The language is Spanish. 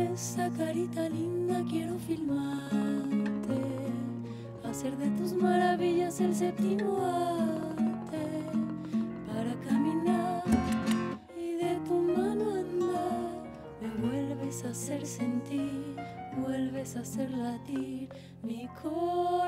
esa carita linda quiero filmarte, hacer de tus maravillas el séptimo arte para caminar y de tu mano andar. Me vuelves a hacer sentir, vuelves a hacer latir mi corazón.